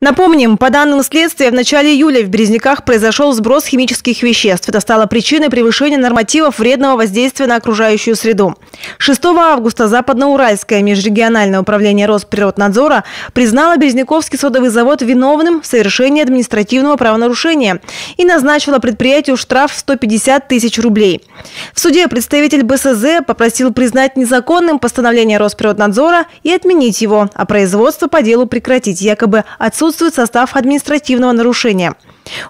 Напомним, по данным следствия, в начале июля в Березняках произошел сброс химических веществ. Это стало причиной превышения нормативов вредного воздействия на окружающую среду. 6 августа Западноуральское межрегиональное управление Росприроднадзора признало Березняковский содовый завод виновным в совершении административного правонарушения и назначило предприятию штраф в 150 тысяч рублей. В суде представитель БСЗ попросил признать незаконным постановление Росприроднадзора и отменить его, а производство по делу прекратить, якобы отсутствие отсутствует состав административного нарушения.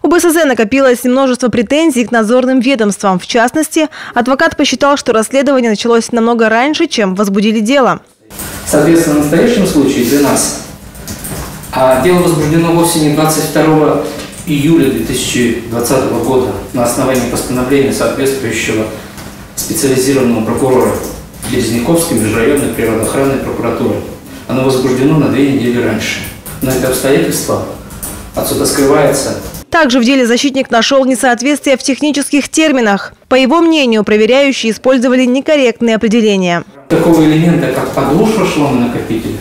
У БСЗ накопилось множество претензий к надзорным ведомствам. В частности, адвокат посчитал, что расследование началось намного раньше, чем возбудили дело. Соответственно, в настоящем случае для нас а дело возбуждено вовсе не 22 июля 2020 года на основании постановления соответствующего специализированного прокурора Березняковской межрайонной природоохранной прокуратуры. Оно возбуждено на две недели раньше но это обстоятельство отсюда скрывается. Также в деле защитник нашел несоответствие в технических терминах. По его мнению, проверяющие использовали некорректные определения. Такого элемента, как подошва шломонакопителя,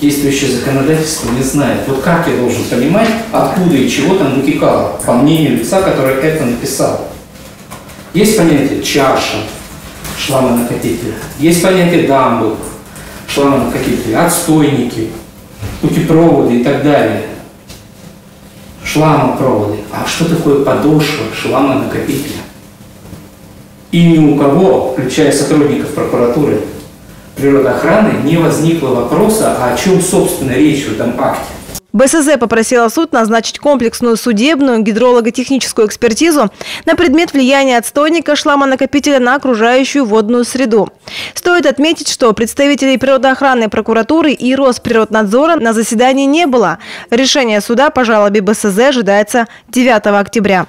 действующее законодательство не знает. Вот как я должен понимать, откуда и чего там вытекало, по мнению лица, который это написал. Есть понятие чаша шламонакопителя, есть понятие дамбы шламонакопителя, отстойники, путепроводы и так далее, шламопроводы. А что такое подошва шламонакопителя? И ни у кого, включая сотрудников прокуратуры, природоохраны, не возникло вопроса, а о чем, собственно, речь в этом акте. БСЗ попросила суд назначить комплексную судебную гидролого-техническую экспертизу на предмет влияния отстойника шлама-накопителя на окружающую водную среду. Стоит отметить, что представителей природоохранной прокуратуры и Росприроднадзора на заседании не было. Решение суда по жалобе БСЗ ожидается 9 октября.